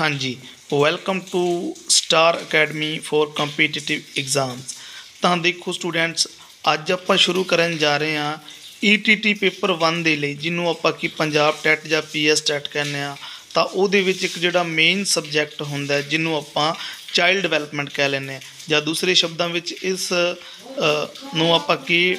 ਹਾਂਜੀ welcome to star academy for competitive exams ਤਾਂ ਦੇਖੋ ਸਟੂਡੈਂਟਸ ਅੱਜ ਆਪਾਂ ਸ਼ੁਰੂ ਕਰਨ ਜਾ ਰਹੇ ਹਾਂ ETT ਪੇਪਰ 1 ਦੇ ਲਈ, ਜਿਹਨੂੰ ਆਪਾਂ ਕੀ ਪੰਜਾਬ ਟੈਟ ਜਾਂ ਪੀਐਸ ਟੈਟ ਕਹਿੰਦੇ ਆ ਤਾਂ ਉਹਦੇ ਵਿੱਚ ਇੱਕ ਜਿਹੜਾ ਮੇਨ ਸਬਜੈਕਟ ਹੁੰਦਾ ਜਿਹਨੂੰ ਆਪਾਂ ਚਾਈਲਡ ਡਿਵੈਲਪਮੈਂਟ ਕਹਿ ਲੈਂਦੇ ਆ ਜਾਂ ਦੂਸਰੇ ਸ਼ਬਦਾਂ ਵਿੱਚ ਇਸ ਨੂੰ ਆਪਾਂ ਕੀ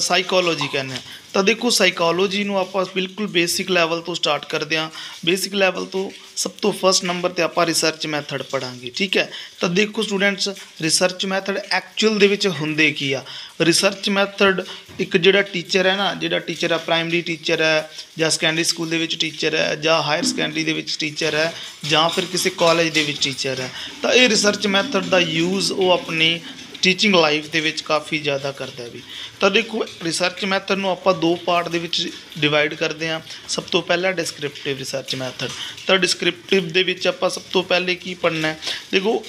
ਸਾਈਕੋਲੋਜੀ ਕਹਿੰਦੇ ਆ। ਤਾਂ ਦੇਖੋ ਸਾਈਕੋਲੋਜੀ ਨੂੰ ਆਪਾਂ ਬਿਲਕੁਲ ਬੇਸਿਕ ਲੈਵਲ ਤੋਂ ਸਟਾਰਟ ਕਰਦੇ ਹਾਂ। ਬੇਸਿਕ ਲੈਵਲ ਤੋਂ ਸਭ ਤੋਂ ਫਸਟ ਨੰਬਰ ਤੇ ਆਪਾਂ ਰਿਸਰਚ ਮੈਥਡ ਪੜਾਂਗੇ ਠੀਕ ਹੈ? ਤਾਂ ਦੇਖੋ ਸਟੂਡੈਂਟਸ ਰਿਸਰਚ ਮੈਥਡ ਐਕਚੁਅਲ ਦੇ ਵਿੱਚ ਹੁੰਦੇ ਕੀ ਆ? ਰਿਸਰਚ ਮੈਥਡ ਇੱਕ ਜਿਹੜਾ ਟੀਚਰ ਹੈ ਨਾ, ਜਿਹੜਾ ਟੀਚਰ ਆ ਪ੍ਰਾਇਮਰੀ ਟੀਚਰ ਹੈ, ਜਾਂ ਸੈਕੰਡਰੀ ਸਕੂਲ ਦੇ ਵਿੱਚ ਟੀਚਰ ਹੈ, ਜਾਂ ਹਾਇਰ ਸੈਕੰਡਰੀ ਦੇ ਵਿੱਚ ਟੀਚਰ ਹੈ, ਜਾਂ ਫਿਰ ਕਿਸੇ ਕਾਲਜ ਦੇ ਵਿੱਚ ਟੀਚਰ ਹੈ। ਤਾਂ ਇਹ ਰਿਸਰਚ ਮੈਥਡ ਦਾ ਯੂਜ਼ ਉਹ ਆਪਣੀ ਟੀਚਿੰਗ ਲਾਈਫ ਦੇ ਵਿੱਚ ਕਾਫੀ ਜ਼ਿਆਦਾ ਕਰਦਾ ਵੀ। ਤਾਂ ਦੇਖੋ ਰਿਸਰਚ ਮੈਥਡ ਨੂੰ ਆਪਾਂ ਦੋ ਪਾਰਟ ਦੇ ਵਿੱਚ ਡਿਵਾਈਡ ਕਰਦੇ ਹਾਂ। ਸਭ ਤੋਂ ਪਹਿਲਾਂ ਡਿਸਕ੍ਰਿਪਟਿਵ ਰਿਸਰਚ ਮੈਥਡ ਤਾਂ ਡਿਸਕ੍ਰਿਪਟਿਵ ਦੇ ਵਿੱਚ ਆਪਾਂ ਸਭ ਤੋਂ ਪਹਿਲੇ ਕੀ ਪੜ੍ਹਨਾ ਹੈ? ਦੇਖੋ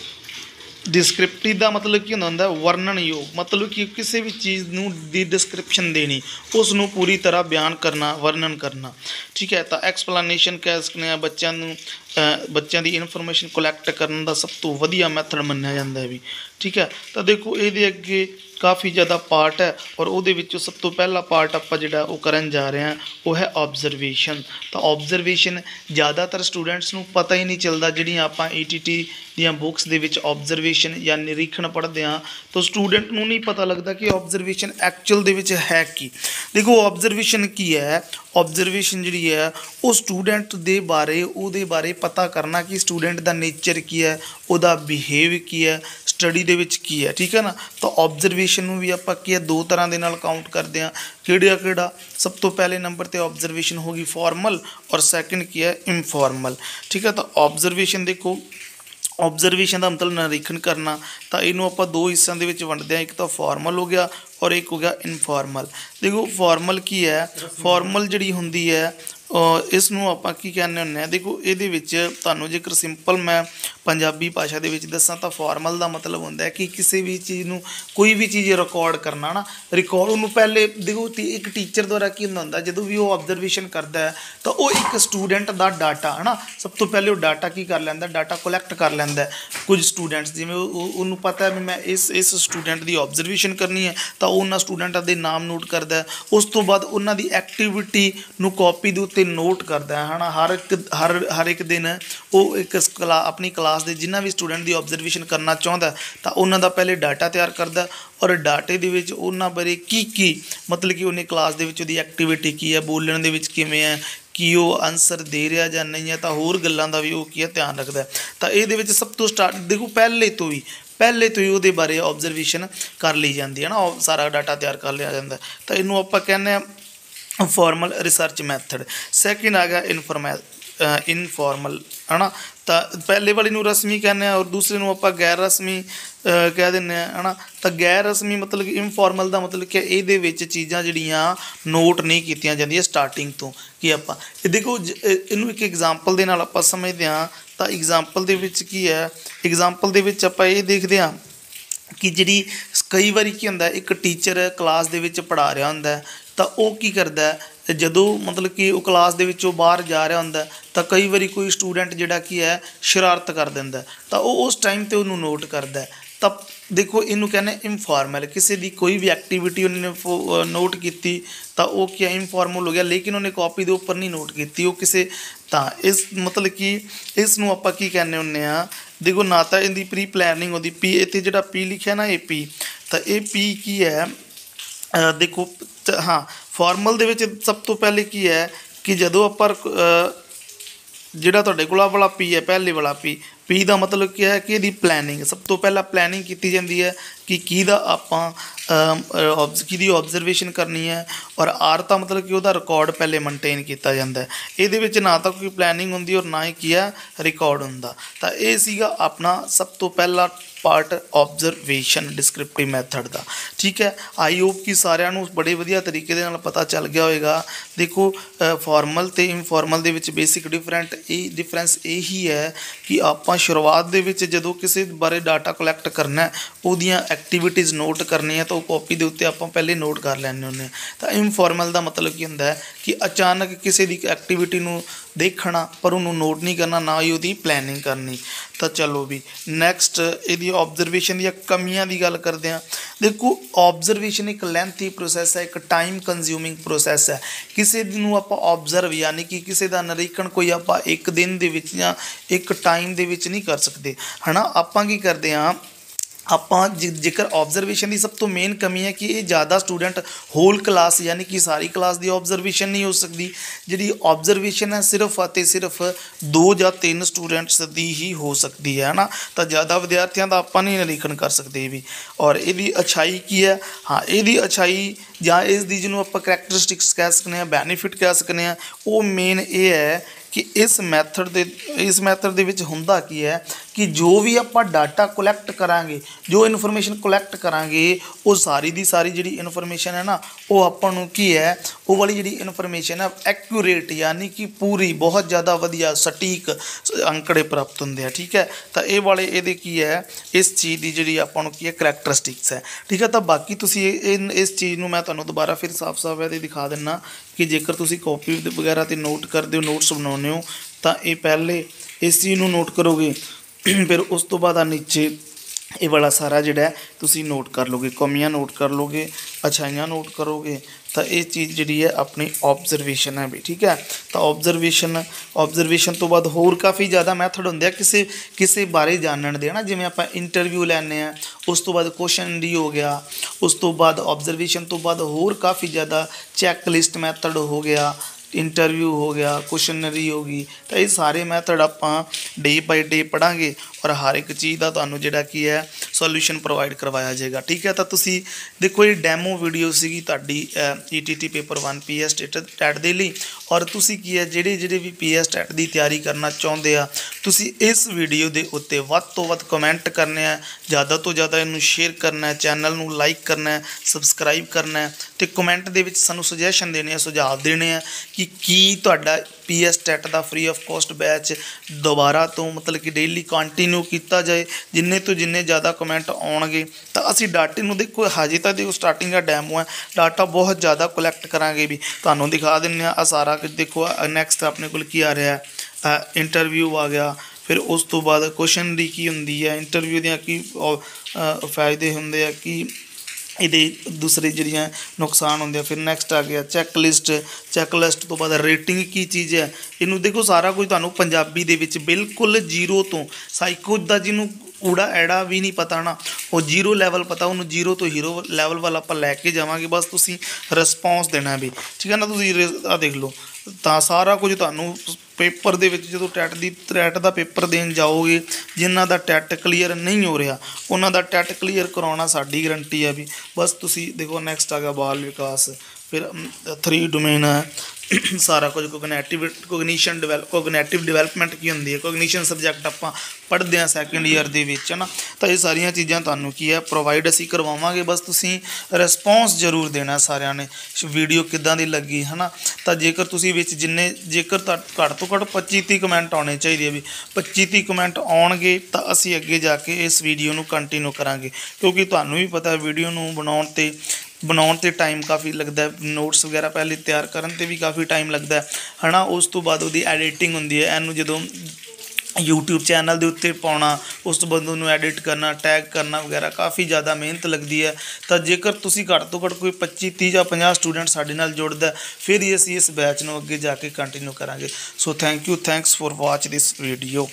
ਡਿਸਕ੍ਰਿਪਟਿਵ ਦਾ ਮਤਲਬ ਕੀ ਹੁੰਦਾ ਹੁੰਦਾ ਵਰਣਨ ਯੋਗ। ਮਤਲਬ ਕਿ ਕਿਸੇ ਵੀ ਚੀਜ਼ ਨੂੰ ਦੀ ਡਿਸਕ੍ਰਿਪਸ਼ਨ ਦੇਣੀ। ਉਸ ਨੂੰ ਪੂਰੀ ਤਰ੍ਹਾਂ ਬਿਆਨ ਕਰਨਾ, ਵਰਣਨ ਕਰਨਾ। ਠੀਕ ਹੈ, ਤਾਂ ਐਕਸਪਲੇਨੇਸ਼ਨ ਕਹਿ ਸਕਦੇ ਆ ਬੱਚਿਆਂ ਨੂੰ ਬੱਚਿਆਂ ਦੀ ਇਨਫੋਰਮੇਸ਼ਨ ਕਲੈਕਟ ਕਰਨ ਦਾ ਸਭ ਤੋਂ ਵਧੀਆ ਮੈਥਡ ਮੰਨਿਆ ਜਾਂਦਾ ਹੈ ਵੀ। ਠੀਕ ਹੈ? ਤਾਂ ਦੇਖੋ, ਇਹਦੇ ਅੱਗੇ ਕਾਫੀ ਜ਼ਿਆਦਾ ਪਾਰਟ ਹੈ ਔਰ ਉਹਦੇ ਵਿੱਚੋਂ ਸਭ ਤੋਂ ਪਹਿਲਾ ਪਾਰਟ ਆਪਾਂ ਜਿਹੜਾ ਉਹ ਕਰਨ ਜਾ ਰਹੇ ਹਾਂ, ਉਹ ਹੈ ਆਬਜ਼ਰਵੇਸ਼ਨ ਤਾਂ ਆਬਜ਼ਰਵੇਸ਼ਨ ਜ਼ਿਆਦਾਤਰ ਸਟੂਡੈਂਟਸ ਨੂੰ ਪਤਾ ਹੀ ਨਹੀਂ ਚੱਲਦਾ ਜਿਹੜੀਆਂ ਆਪਾਂ ETT ਦੀਆਂ ਬੁੱਕਸ ਦੇ ਵਿੱਚ ਆਬਜ਼ਰਵੇਸ਼ਨ ਜਾਂ ਨਿਰੀਖਣ ਪੜ੍ਹਦੇ ਹਾਂ, ਤਾਂ ਸਟੂਡੈਂਟ ਨੂੰ ਨਹੀਂ ਪਤਾ ਲੱਗਦਾ ਕਿ ਆਬਜ਼ਰਵੇਸ਼ਨ ਐਕਚੁਅਲ ਦੇ ਵਿੱਚ ਹੈ ਕੀ। ਦੇਖੋ ਆਬਜ਼ਰਵੇਸ਼ਨ ਕੀ ਹੈ? ਆਬਜ਼ਰਵੇਸ਼ਨ ਜਿਹੜੀ ਹੈ, ਉਹ ਸਟੂਡੈਂਟ ਦੇ ਬਾਰੇ, ਉਹਦੇ ਬਾਰੇ ਪਤਾ ਕਰਨਾ ਕਿ ਸਟੂਡੈਂਟ ਦਾ ਨੇਚਰ ਕੀ ਹੈ, ਉਹਦਾ ਬਿਹੇਵ ਕੀ ਹੈ ਸਟੱਡੀ ਦੇ ਵਿੱਚ ਕੀ ਹੈ, ਠੀਕ ਹੈ ਨਾ? ਤਾਂ ਆਬਜ਼ਰਵੇਸ਼ਨ ਨੂੰ ਵੀ ਆਪਾਂ ਕੀ ਹੈ, ਦੋ ਤਰ੍ਹਾਂ ਦੇ ਨਾਲ ਕਾਊਂਟ ਕਰਦੇ ਹਾਂ। ਕਿਹੜਾ ਕਿਹੜਾ? ਸਭ ਤੋਂ ਪਹਿਲੇ ਨੰਬਰ ਤੇ ਆਬਜ਼ਰਵੇਸ਼ਨ ਹੋਗੀ ਫਾਰਮਲ ਔਰ ਸੈਕੰਡ ਕੀ ਹੈ ਇਨਫਾਰਮਲ ਠੀਕ ਹੈ, ਤਾਂ ਆਬਜ਼ਰਵੇਸ਼ਨ ਦੇਖੋ। ਆਬਜ਼ਰਵੇਸ਼ਨ ਦਾ ਮਤਲਬ ਨਿਰੀਖਣ ਕਰਨਾ। ਤਾਂ ਇਹਨੂੰ ਆਪਾਂ ਦੋ ਹਿੱਸਿਆਂ ਦੇ ਵਿੱਚ ਵੰਡਦੇ ਹਾਂ। ਇੱਕ ਤਾਂ ਫਾਰਮਲ ਹੋ ਗਿਆ ਔਰ ਇੱਕ ਹੋ ਗਿਆ ਇਨਫਾਰਮਲ ਦੇਖੋ ਫਾਰਮਲ ਕੀ ਹੈ? ਫਾਰਮਲ ਜਿਹੜੀ ਹੁੰਦੀ ਹੈ ਇਸ ਨੂੰ ਆਪਾਂ ਕੀ ਕਹਿੰਦੇ ਹੁੰਦੇ ਆ? ਦੇਖੋ, ਇਹਦੇ ਵਿੱਚ ਤੁਹਾਨੂੰ ਜੇਕਰ ਸਿੰਪਲ ਮੈਂ ਪੰਜਾਬੀ ਭਾਸ਼ਾ ਦੇ ਵਿੱਚ ਦੱਸਾਂ ਤਾਂ ਫਾਰਮਲ ਦਾ ਮਤਲਬ ਹੁੰਦਾ ਹੈ ਕਿ ਕਿਸੇ ਵੀ ਚੀਜ਼ ਨੂੰ ਕੋਈ ਵੀ ਚੀਜ਼ ਰਿਕਾਰਡ ਕਰਨਾ ਨਾ ਰਿਕਾਰਡ ਉਹਨੂੰ ਪਹਿਲੇ ਦੇਖੋ, ਤੀ- ਇੱਕ ਟੀਚਰ ਦੁਆਰਾ ਕੀ ਹੁੰਦਾ ਹੁੰਦਾ? ਜਦੋਂ ਵੀ ਉਹ ਆਬਜ਼ਰਵੇਸ਼ਨ ਕਰਦਾ ਹੈ, ਤਾਂ ਉਹ ਇੱਕ ਸਟੂਡੈਂਟ ਦਾ ਡਾਟਾ ਹਨਾ? ਸਭ ਤੋਂ ਪਹਿਲੇ ਉਹ ਡਾਟਾ ਕੀ ਕਰ ਲੈਂਦਾ ਡਾਟਾ ਕਲੈਕਟ ਕਰ ਲੈਂਦਾ ਕੁਝ ਸਟੂਡੈਂਟਸ ਜਿਵੇਂ ਉਹ- ਉਹਨੂੰ ਪਤਾ ਹੈ ਵੀ ਮੈਂ ਇਸ ਇਸ ਸਟੂਡੈਂਟ ਦੀ ਆਬਜ਼ਰਵੇਸ਼ਨ ਕਰਨੀ ਹੈ, ਤਾਂ ਉਹ ਉਹਨਾਂ ਸਟੂਡੈਂਟਾਂ ਦੇ ਨਾਮ ਨੋਟ ਕਰਦਾ ਉਸ ਤੋਂ ਬਾਅਦ ਉਹਨਾਂ ਦੀ ਐਕਟੀਵਿਟੀ ਨੂੰ ਕਾਪੀ ਦੇ ਉੱਤੇ ਨੋਟ ਕਰਦਾ ਹੈ, ਹਨਾ? ਹਰ ਇੱਕ, ਹਰ ਹਰ ਇੱਕ ਦਿਨ ਉਹ ਇੱਕ ਕਲਾ, ਆਪਣੀ ਕਲਾਸ ਦੇ ਜਿੰਨਾ ਵੀ ਸਟੂਡੈਂਟ ਦੀ ਆਬਜ਼ਰਵੇਸ਼ਨ ਕਰਨਾ ਚਾਹੁੰਦਾ, ਤਾਂ ਉਹਨਾਂ ਦਾ ਪਹਿਲੇ ਡਾਟਾ ਤਿਆਰ ਕਰਦਾ ਔਰ ਡਾਟੇ ਦੇ ਵਿੱਚ ਉਹਨਾਂ ਬਾਰੇ ਕੀ ਕੀ ਮਤਲਬ ਕਿ ਉਹਨੇ ਕਲਾਸ ਦੇ ਵਿੱਚ ਉਹਦੀ ਐਕਟੀਵਿਟੀ ਕੀ ਹੈ, ਬੋਲਣ ਦੇ ਵਿੱਚ ਕਿਵੇਂ ਹੈ, ਕੀ ਉਹ ਆਨਸਰ ਦੇ ਰਿਹਾ ਜਾਂ ਨਹੀਂ ਹੈ, ਤਾਂ ਹੋਰ ਗੱਲਾਂ ਦਾ ਵੀ ਉਹ ਕੀ ਹੈ, ਧਿਆਨ ਰੱਖਦਾ ਤਾਂ ਇਹਦੇ ਵਿੱਚ ਸਭ ਤੋਂ ਸਟਾਰਟ ਦੇਖੋ ਪਹਿਲੇ ਤੋਂ ਹੀ, ਪਹਿਲੇ ਤੋਂ ਹੀ ਉਹਦੇ ਬਾਰੇ ਆਬਜ਼ਰਵੇਸ਼ਨ ਕਰ ਲਈ ਜਾਂਦੀ ਹੈ ਨਾ, ਉਹ ਸਾਰਾ ਡਾਟਾ ਤਿਆਰ ਕਰ ਲਿਆ ਜਾਂਦਾ ਤਾਂ ਇਹਨੂੰ ਆਪਾਂ ਕਹਿੰਦੇ ਆ ਫਾਰਮਲ ਰਿਸਰਚ ਮੈਥਡ ਸੈਕਿੰਡ ਆ ਗਿਆ ਇਨਫਾਰਮਲ ਇਨਫਾਰਮਲ ਹਨਾ? ਤਾਂ ਪਹਿਲੇ ਵਾਲੀ ਨੂੰ ਰਸਮੀ ਕਹਿੰਦੇ ਆ, ਔਰ ਦੂਸਰੇ ਨੂੰ ਆਪਾਂ ਗੈਰ ਰਸਮੀ ਕਹਿ ਦਿੰਦੇ ਆ, ਹਨਾ? ਤਾਂ ਗੈਰ ਰਸਮੀ ਮਤਲਬ ਕਿ ਇਨਫਾਰਮਲ ਦਾ ਮਤਲਬ ਕਿ ਇਹਦੇ ਵਿੱਚ ਚੀਜ਼ਾਂ ਜਿਹੜੀਆਂ ਨੋਟ ਨਹੀਂ ਕੀਤੀਆਂ ਜਾਂਦੀਆਂ ਸਟਾਰਟਿੰਗ ਤੋਂ, ਕਿ ਆਪਾਂ, ਇਹ ਦੇਖੋ ਜ- ਇਹਨੂੰ ਇੱਕ ਐਗਜ਼ਾਮਪਲ ਦੇ ਨਾਲ ਆਪਾਂ ਸਮਝਦੇ ਹਾਂ, ਤਾਂ ਐਗਜ਼ਾਮਪਲ ਦੇ ਵਿੱਚ ਕੀ ਹੈ? ਐਗਜ਼ਾਮਪਲ ਦੇ ਵਿੱਚ ਆਪਾਂ ਇਹ ਦੇਖਦੇ ਹਾਂ ਕਿ ਜਿਹੜੀ ਕਈ ਵਾਰੀ ਕੀ ਹੁੰਦਾ, ਇੱਕ ਟੀਚਰ ਕਲਾਸ ਦੇ ਵਿੱਚ ਪੜ੍ਹਾ ਰਿਹਾ ਹੁੰਦਾ ਤਾਂ ਉਹ ਕੀ ਕਰਦਾ ਹੈ, ਜਦੋਂ ਮਤਲਬ ਕਿ ਉਹ ਕਲਾਸ ਦੇ ਵਿੱਚੋਂ ਬਾਹਰ ਜਾ ਰਿਹਾ ਹੁੰਦਾ ਤਾਂ ਕਈ ਵਾਰੀ ਕੋਈ ਸਟੂਡੈਂਟ ਜਿਹੜਾ ਕੀ ਹੈ ਸ਼ਰਾਰਤ ਕਰ ਦਿੰਦਾ ਤਾਂ ਉਹ ਉਸ ਟਾਈਮ ਤੇ ਉਹਨੂੰ ਨੋਟ ਕਰਦਾ ਤਾਂ ਦੇਖੋ ਇਹਨੂੰ ਕਹਿੰਦੇ ਇਨਫਾਰਮਲ ਕਿਸੇ ਦੀ ਕੋਈ ਵੀ ਐਕਟੀਵਿਟੀ ਉਹਨੇ ਨੋਟ ਕੀਤੀ ਤਾਂ ਉਹ ਕੀ ਇਨਫਾਰਮਲ ਹੋ ਗਿਆ ਲੇਕਿਨ ਉਹਨੇ ਕਾਪੀ ਦੇ ਉੱਪਰ ਨਹੀਂ ਨੋਟ ਕੀਤੀ। ਉਹ ਕਿਸੇ ਤਾਂ ਇਸ ਮਤਲਬ ਕਿ ਇਸ ਨੂੰ ਆਪਾਂ ਕੀ ਕਹਿੰਦੇ ਹੁੰਨੇ ਆ ਦੇਖੋ ਨਾ ਤਾਂ ਇਹਦੀ ਪ੍ਰੀ ਪਲੈਨਿੰਗ ਹੁੰਦੀ ਪੀ ਇੱਥੇ ਜਿਹੜਾ ਪੀ ਲਿਖਿਆ ਨਾ ਇਹ ਪੀ ਤਾਂ ਇਹ ਪੀ ਕੀ ਹੈ? ਦੇਖੋ ਹਾਂ ਫਾਰਮਲ ਦੇ ਵਿੱਚ ਸਭ ਤੋਂ ਪਹਿਲੇ ਕੀ ਹੈ ਕਿ ਜਦੋਂ ਆਪਾਂ ਜਿਹੜਾ ਤੁਹਾਡੇ ਕੋਲ ਆਹ ਵਾਲਾ ਪੀ ਹੈ, ਪਹਿਲੇ ਵਾਲਾ ਪੀ ਪੀ ਦਾ ਮਤਲਬ ਕੀ ਹੈ ਕਿ ਇਹਦੀ ਪਲੈਨਿੰਗ ਸਭ ਤੋਂ ਪਹਿਲਾਂ ਪਲੈਨਿੰਗ ਕੀਤੀ ਜਾਂਦੀ ਹੈ ਕਿ ਕਿਹਦਾ ਆਪਾਂ ਆਬਜ਼ ਕਿਹਦੀ ਆਬਜ਼ਰਵੇਸ਼ਨ ਕਰਨੀ ਹੈ ਔਰ ਆਰ ਤਾਂ ਮਤਲਬ ਕਿ ਉਹਦਾ ਰਿਕਾਰਡ ਪਹਿਲੇ ਮੇਨਟੇਨ ਕੀਤਾ ਜਾਂਦਾ ਹੈ। ਇਹਦੇ ਵਿੱਚ ਨਾ ਤਾਂ ਕੋਈ ਪਲੈਨਿੰਗ ਹੁੰਦੀ ਔਰ ਨਾ ਹੀ ਕੀ ਹੈ ਰਿਕਾਰਡ ਹੁੰਦਾ। ਤਾਂ ਇਹ ਸੀਗਾ ਆਪਣਾ ਸਭ ਤੋਂ ਪਹਿਲਾ ਪਾਰਟ ਆਬਜ਼ਰਵੇਸ਼ਨ ਡਿਸਕ੍ਰਿਪਟਿਵ ਮੈਥਡ ਦਾ। ਠੀਕ ਹੈ? ਆਈ ਹੋਪ ਕਿ ਸਾਰਿਆਂ ਨੂੰ ਬੜੇ ਵਧੀਆ ਤਰੀਕੇ ਦੇ ਨਾਲ ਪਤਾ ਚੱਲ ਗਿਆ ਹੋਵੇਗਾ। ਦੇਖੋ ਫਾਰਮਲ ਤੇ ਇਨਫਾਰਮਲ ਦੇ ਵਿੱਚ ਬੇਸਿਕ ਡਿਫਰੈਂਟ ਇਹ ਡਿਫਰੈਂਸ ਇਹੀ ਹੈ ਕਿ ਆਪਾਂ ਸ਼ੁਰੂਆਤ ਦੇ ਵਿੱਚ ਜਦੋਂ ਕਿਸੇ ਬਾਰੇ ਡਾਟਾ ਕਲੈਕਟ ਕਰਨਾ ਹੈ, ਉਹਦੀਆਂ ਐਕਟੀਵਿਟੀਜ਼ ਨੋਟ ਕਰਨੀਆਂ ਤਾਂ ਉਹ ਕਾਪੀ ਦੇ ਉੱਤੇ ਆਪਾਂ ਪਹਿਲੇ ਨੋਟ ਕਰ ਲੈਂਦੇ ਹੁੰਦੇ ਹਾਂ ਤਾਂ ਇਨਫੋਰਮਲ ਦਾ ਮਤਲਬ ਕੀ ਹੁੰਦਾ ਹੈ ਕਿ ਅਚਾਨਕ ਕਿਸੇ ਦੀ ਐਕਟੀਵਿਟੀ ਨੂੰ ਦੇਖਣਾ, ਪਰ ਉਹਨੂੰ ਨੋਟ ਨਹੀਂ ਕਰਨਾ, ਨਾ ਹੀ ਉਹਦੀ ਪਲੈਨਿੰਗ ਕਰਨੀ। ਤਾਂ ਚਲੋ ਵੀ। ਨੈਕਸਟ ਇਹਦੀ ਆਬਜ਼ਰਵੇਸ਼ਨ ਦੀਆਂ ਕਮੀਆਂ ਦੀ ਗੱਲ ਕਰਦੇ ਹਾਂ। ਦੇਖੋ ਆਬਜ਼ਰਵੇਸ਼ਨ ਇੱਕ ਲੈਂਥੀ ਪ੍ਰੋਸੈਸ ਹੈ, ਇੱਕ ਟਾਈਮ ਕੰਜ਼ਿਊਮਿੰਗ ਪ੍ਰੋਸੈਸ ਹੈ। ਕਿਸੇ ਨੂੰ ਆਪਾਂ ਆਬਜ਼ਰਵ ਯਾਨੀ ਕਿ ਕਿਸੇ ਦਾ ਨਿਰੀਖਣ ਕੋਈ ਆਪਾਂ ਇੱਕ ਦਿਨ ਦੇ ਵਿੱਚ ਜਾਂ ਇੱਕ ਟਾਈਮ ਦੇ ਵਿੱਚ ਨਹੀਂ ਕਰ ਸਕਦੇ। ਹਨਾ? ਆਪਾਂ ਕੀ ਕਰਦੇ ਹਾਂ? ਆਪਾਂ ਜੇ- ਜੇਕਰ ਆਬਜ਼ਰਵੇਸ਼ਨ ਦੀ ਸਭ ਤੋਂ ਮੇਨ ਕਮੀ ਹੈ ਕਿ ਇਹ ਜ਼ਿਆਦਾ ਸਟੂਡੈਂਟ ਹੋਲ ਕਲਾਸ ਯਾਨੀ ਕਿ ਸਾਰੀ ਕਲਾਸ ਦੀ ਆਬਜ਼ਰਵੇਸ਼ਨ ਨਹੀਂ ਹੋ ਸਕਦੀ। ਜਿਹੜੀ ਆਬਜ਼ਰਵੇਸ਼ਨ ਹੈ ਸਿਰਫ ਅਤੇ ਸਿਰਫ ਦੋ ਜਾਂ ਤਿੰਨ ਸਟੂਡੈਂਟਸ ਦੀ ਹੀ ਹੋ ਸਕਦੀ ਹੈ ਨਾ ਤਾਂ ਜ਼ਿਆਦਾ ਵਿਦਿਆਰਥੀਆਂ ਦਾ ਆਪਾਂ ਨਹੀਂ ਨਿਰੀਖਣ ਕਰ ਸਕਦੇ ਇਹ ਵੀ। ਔਰ ਇਹਦੀ ਅਛਾਈ ਕੀ ਹੈ? ਹਾਂ, ਇਹਦੀ ਅਛਾਈ ਜਾਂ ਇਸ ਦੀ ਜਿਹਨੂੰ ਆਪਾਂ ਕਰੈਕਟਰਿਸਟਿਕਸ ਕਹਿ ਸਕਨੇ ਆ ਬੈਨੀਫਿਟ ਕਹਿ ਸਕਨੇ ਆ ਉਹ ਮੇਨ ਇਹ ਹੈ ਕਿ ਇਸ ਮੈਥਡ ਦੇ, ਇਸ ਮੈਥਡ ਦੇ ਵਿੱਚ ਹੁੰਦਾ ਕੀ ਹੈ ਕਿ ਜੋ ਵੀ ਆਪਾਂ ਡਾਟਾ ਕਲੈਕਟ ਕਰਾਂਗੇ, ਜੋ ਇਨਫੋਰਮੇਸ਼ਨ ਕਲੈਕਟ ਕਰਾਂਗੇ, ਉਹ ਸਾਰੀ ਦੀ ਸਾਰੀ ਜਿਹੜੀ ਇਨਫੋਰਮੇਸ਼ਨ ਹੈ ਨਾ, ਉਹ ਆਪਾਂ ਨੂੰ ਕੀ ਹੈ, ਉਹ ਵਾਲੀ ਜਿਹੜੀ ਇਨਫੋਰਮੇਸ਼ਨ ਹੈ ਐਕੂਰੇਟ ਯਾਨੀ ਕਿ ਪੂਰੀ, ਬਹੁਤ ਜ਼ਿਆਦਾ ਵਧੀਆ, ਸਟੀਕ ਅੰਕੜੇ ਪ੍ਰਾਪਤ ਹੁੰਦੇ ਆ, ਠੀਕ ਹੈ? ਤਾਂ ਇਹ ਵਾਲੇ ਇਹਦੇ ਕੀ ਹੈ, ਇਸ ਚੀਜ਼ ਦੀ ਜਿਹੜੀ ਆਪਾਂ ਨੂੰ ਕੀ ਹੈ ਕਰੈਕਟਰਿਸਟਿਕਸ ਹੈ, ਠੀਕ ਹੈ? ਤਾਂ ਬਾਕੀ ਤੁਸੀਂ ਇਹ- ਇਹ- ਇਸ ਚੀਜ਼ ਨੂੰ ਮੈਂ ਤੁਹਾਨੂੰ ਦੁਬਾਰਾ ਫਿਰ ਸਾਫ਼-ਸਾਫ਼ ਇਹਦੇ ਦਿਖਾ ਦਿੰਨਾ ਕਿ ਜੇਕਰ ਤੁਸੀਂ ਕਾਪੀ ਵਗੈਰਾ ਤੇ ਨੋਟ ਕਰਦੇ ਹੋ ਨੋਟਸ ਬਣਾਉਂਦੇ ਹੋ, ਤਾਂ ਇਹ ਪਹਿਲੇ ਇਸ ਚੀਜ਼ ਨੂੰ ਨੋਟ ਕਰੋਗੇ। ਫਿਰ ਉਸ ਤੋਂ ਬਾਅਦ ਆ ਨੀਚੇ ਇਹ ਵਾਲਾ ਸਾਰਾ ਜਿਹੜਾ ਤੁਸੀਂ ਨੋਟ ਕਰ ਲੋਗੇ। ਕਮੀਆਂ ਨੋਟ ਕਰ ਲੋਗੇ, ਅਛਾਈਆਂ ਨੋਟ ਕਰੋਗੇ, ਤਾਂ ਇਹ ਚੀਜ਼ ਜਿਹੜੀ ਹੈ ਆਪਣੀ ਆਬਜ਼ਰਵੇਸ਼ਨ ਹੈ ਵੀ, ਠੀਕ ਹੈ? ਤਾਂ ਆਬਜ਼ਰਵੇਸ਼ਨ ਆਬਜ਼ਰਵੇਸ਼ਨ ਤੋਂ ਬਾਅਦ ਹੋਰ ਕਾਫੀ ਜ਼ਿਆਦਾ ਮੈਥਡ ਹੁੰਦੇ ਆ ਕਿਸੇ ਕਿਸੇ ਬਾਰੇ ਜਾਣਨ ਦੇ ਨਾ ਜਿਵੇਂ ਆਪਾਂ ਇੰਟਰਵਿਊ ਲੈਣੇ ਆ ਉਸ ਤੋਂ ਬਾਅਦ ਕੁਐਸਚਨ ਡੀ ਹੋ ਗਿਆ, ਉਸ ਤੋਂ ਬਾਅਦ ਆਬਜ਼ਰਵੇਸ਼ਨ ਤੋਂ ਬਾਅਦ ਹੋਰ ਕਾਫੀ ਜ਼ਿਆਦਾ ਚੈੱਕ ਲਿਸਟ ਮੈਥਡ ਹੋ ਗਿਆ ਇੰਟਰਵਿਊ ਹੋ ਗਿਆ ਕੁਸ਼ਨਰੀ ਹੋ ਗਈ, ਤਾਂ ਇਹ ਸਾਰੇ ਮੈਥਡ ਆਪਾਂ ਡੇ ਬਾਈ ਡੇ ਪੜਾਂਗੇ ਔਰ ਹਰ ਇੱਕ ਚੀਜ਼ ਦਾ ਤੁਹਾਨੂੰ ਜਿਹੜਾ ਕੀ ਹੈ ਸੋਲੂਸ਼ਨ ਪ੍ਰੋਵਾਈਡ ਕਰਵਾਇਆ ਜਾਏਗਾ। ਠੀਕ ਹੈ, ਤਾਂ ਤੁਸੀਂ ਦੇਖੋ ਇਹ ਡੈਮੋ ਵੀਡੀਓ ਸੀਗੀ ਤੁਹਾਡੀ ਈਟੀਟੀ ਪੇਪਰ 1 ਪੀਐਸ ਟੈਟ ਦੇ ਲਈ ਔਰ ਤੁਸੀਂ ਕੀ ਹੈ, ਜਿਹੜੇ ਜਿਹੜੇ ਵੀ ਪੀਐਸ ਟੈਟ ਦੀ ਤਿਆਰੀ ਕਰਨਾ ਚਾਹੁੰਦੇ ਆ, ਤੁਸੀਂ ਇਸ ਵੀਡੀਓ ਦੇ ਉੱਤੇ ਵੱਧ ਤੋਂ ਵੱਧ ਕਮੈਂਟ ਕਰਨੇ ਆ, ਜ਼ਿਆਦਾ ਤੋਂ ਜ਼ਿਆਦਾ ਇਹਨੂੰ ਸ਼ੇਅਰ ਕਰਨਾ ਹੈ ਚੈਨਲ ਨੂੰ ਲਾਈਕ ਕਰਨਾ ਹੈ ਸਬਸਕ੍ਰਾਈਬ ਕਰਨਾ ਹੈ ਤੇ ਕਮੈਂਟ ਦੇ ਵਿੱਚ ਸਾਨੂੰ ਸੁਜੈਸ਼ਨ ਦੇਣੇ ਆ, ਸੁਝਾਅ ਦੇਣੇ ਆ ਕਿ ਕੀ ਤੁਹਾਡਾ ਪੀਐਸ ਟੈਟ ਦਾ ਫ੍ਰੀ ਆਫ ਕੋਸਟ ਬੈਚ ਦੁਬਾਰਾ ਤੋਂ ਮਤਲਬ ਕਿ ਡੇਲੀ ਕੰਟੀਨਿਊ ਕੀਤਾ ਜਾਏ, ਜਿੰਨੇ ਤੋਂ ਜਿੰਨੇ ਜ਼ਿਆਦਾ ਕਮੈਂਟ ਆਉਣਗੇ, ਤਾਂ ਅਸੀਂ ਡਾਟੇ ਨੂੰ ਦੇਖੋ, ਹਜੇ ਤਾਂ ਦੇਖੋ ਸਟਾਰਟਿੰਗ ਦਾ ਡੈਮੋ ਹੈ ਡਾਟਾ ਬਹੁਤ ਜ਼ਿਆਦਾ ਕਲੈਕਟ ਕਰਾਂਗੇ ਵੀ। ਤੁਹਾਨੂੰ ਦਿਖਾ ਦਿੰਨੇ ਆ ਆਹ ਸਾਰਾ ਕੁਝ ਦੇਖੋ ਨੈਕਸਟ ਆਪਣੇ ਕੋਲ ਕੀ ਆ ਰਿਹਾ ਹੈ ਇੰਟਰਵਿਊ ਆ ਗਿਆ, ਫਿਰ ਉਸ ਤੋਂ ਬਾਅਦ ਕੁਐਸਚਨ ਦੀ ਕੀ ਹੁੰਦੀ ਹੈ ਇੰਟਰਵਿਊ ਦੀਆਂ ਕੀ ਫਾਇਦੇ ਹੁੰਦੇ ਆ, ਕੀ ਇਹਦੇ ਦੂਸਰੇ ਜਿਹੜੀਆਂ ਨੁਕਸਾਨ ਹੁੰਦੇ ਆ, ਫਿਰ ਨੈਕਸਟ ਆ ਗਿਆ ਚੈੱਕ ਲਿਸਟ ਚੈੱਕ ਲਿਸਟ ਤੋਂ ਬਾਅਦ ਰੇਟਿੰਗ ਕੀ ਚੀਜ਼ ਹੈ ਇਹਨੂੰ ਦੇਖੋ ਸਾਰਾ ਕੁਝ ਤੁਹਾਨੂੰ ਪੰਜਾਬੀ ਦੇ ਵਿੱਚ ਬਿਲਕੁਲ ਜ਼ੀਰੋ ਤੋਂ ਸਾਈਕੋ ਦਾ ਜਿਹਨੂੰ ਊੜਾ ਐੜਾ ਵੀ ਨਹੀਂ ਪਤਾ ਨਾ, ਉਹ ਜ਼ੀਰੋ ਲੈਵਲ ਪਤਾ, ਉਹਨੂੰ ਜ਼ੀਰੋ ਤੋਂ ਹੀਰੋ ਲੈਵਲ ਵੱਲ ਆਪਾਂ ਲੈ ਕੇ ਜਾਵਾਂਗੇ, ਬਸ ਤੁਸੀਂ ਰਿਸਪੌਂਸ ਦੇਣਾ ਵੀ, ਠੀਕ ਹੈ ਨਾ, ਤੁਸੀਂ ਆ ਦੇਖ ਲਓ, ਤਾਂ ਸਾਰਾ ਕੁਝ ਤੁਹਾਨੂੰ ਪੇਪਰ ਦੇ ਵਿੱਚ ਜਦੋਂ ਟੈਟ ਦੀ ਟੈਟ ਦਾ ਪੇਪਰ ਦੇਣ ਜਾਓਗੇ, ਜਿਨ੍ਹਾਂ ਦਾ ਟੈਟ ਕਲੀਅਰ ਨਹੀਂ ਹੋ ਰਿਹਾ, ਉਹਨਾਂ ਦਾ ਟੈਟ ਕਲੀਅਰ ਕਰਾਉਣਾ ਸਾਡੀ ਗਰੰਟੀ ਹੈ ਵੀ ਬਸ ਤੁਸੀਂ ਦੇਖੋ ਨੈਕਸਟ ਆ ਗਿਆ ਬਾਲ ਵਿਕਾਸ ਫਿਰ 3 ਡੋਮੇਨ ਹੈ ਸਾਰਾ ਕੁਝ ਕੋਗਨੈਟਿਵ ਕੋਗਨੀਸ਼ਨ ਡਿਵੈਲਪ ਕੋਗਨੈਟਿਵ ਡਿਵੈਲਪਮੈਂਟ ਕੀ ਹੁੰਦੀ ਹੈ? ਕੋਗਨੀਸ਼ਨ ਸਬਜੈਕਟ ਆਪਾਂ ਪੜ੍ਹਦੇ ਹਾਂ ਸੈਕੰਡ ਈਅਰ ਦੇ ਵਿੱਚ ਨਾ ਤਾਂ ਇਹ ਸਾਰੀਆਂ ਚੀਜ਼ਾਂ ਤੁਹਾਨੂੰ ਕੀ ਹੈ? ਪ੍ਰੋਵਾਈਡ ਅਸੀਂ ਕਰਵਾਵਾਂਗੇ। ਬਸ ਤੁਸੀਂ ਰਿਸਪੌਂਸ ਜ਼ਰੂਰ ਦੇਣਾ ਸਾਰਿਆਂ ਨੇ ਵੀਡੀਓ ਕਿੱਦਾਂ ਦੀ ਲੱਗੀ, ਹਨਾ? ਤਾਂ ਜੇਕਰ ਤੁਸੀਂ ਵਿੱਚ ਜਿੰਨੇ, ਜੇਕਰ ਤਾਂ ਘੱਟ ਤੋਂ ਘੱਟ 25 30 ਕਮੈਂਟ ਆਉਣੇ ਚਾਹੀਦੇ ਆ ਵੀ 25 30 ਕਮੈਂਟ ਆਉਣਗੇ, ਤਾਂ ਅਸੀਂ ਅੱਗੇ ਜਾ ਕੇ ਇਸ ਵੀਡੀਓ ਨੂੰ ਕੰਟੀਨਿਊ ਕਰਾਂਗੇ। ਕਿਉਂਕਿ ਤੁਹਾਨੂੰ ਵੀ ਪਤਾ ਵੀਡੀਓ ਨੂੰ ਬਣਾਉਣ ਤੇ ਬਣਾਉਣ ਤੇ ਟਾਈਮ ਕਾਫੀ ਲੱਗਦਾ ਨੋਟਸ ਵਗੈਰਾ ਪਹਿਲੇ ਤਿਆਰ ਕਰਨ ਤੇ ਵੀ ਕਾਫੀ ਟਾਈਮ ਲੱਗਦਾ ਹੈ ਨਾ ਉਸ ਤੋਂ ਬਾਅਦ ਉਹਦੀ ਐਡੀਟਿੰਗ ਹੁੰਦੀ ਹੈ, ਇਹਨੂੰ ਜਦੋਂ YouTube ਚੈਨਲ ਦੇ ਉੱਤੇ ਪਾਉਣਾ, ਉਸ ਤੋਂ ਬਾਅਦ ਉਹਨੂੰ ਐਡਿਟ ਕਰਨਾ ਟੈਗ ਕਰਨਾ ਵਗੈਰਾ ਕਾਫੀ ਜ਼ਿਆਦਾ ਮਿਹਨਤ ਲੱਗਦੀ ਹੈ। ਤਾਂ ਜੇਕਰ ਤੁਸੀਂ ਘੱਟ ਤੋਂ ਘੱਟ ਕੋਈ 25 30 ਜਾਂ 50 ਸਟੂਡੈਂਟ ਸਾਡੇ ਨਾਲ ਜੁੜਦਾ ਫਿਰ ਹੀ ਅਸੀਂ ਇਸ ਬੈਚ ਨੂੰ ਅੱਗੇ ਜਾ ਕੇ ਕੰਟੀਨਿਊ ਕਰਾਂਗੇ। So thank you thanks for watch this video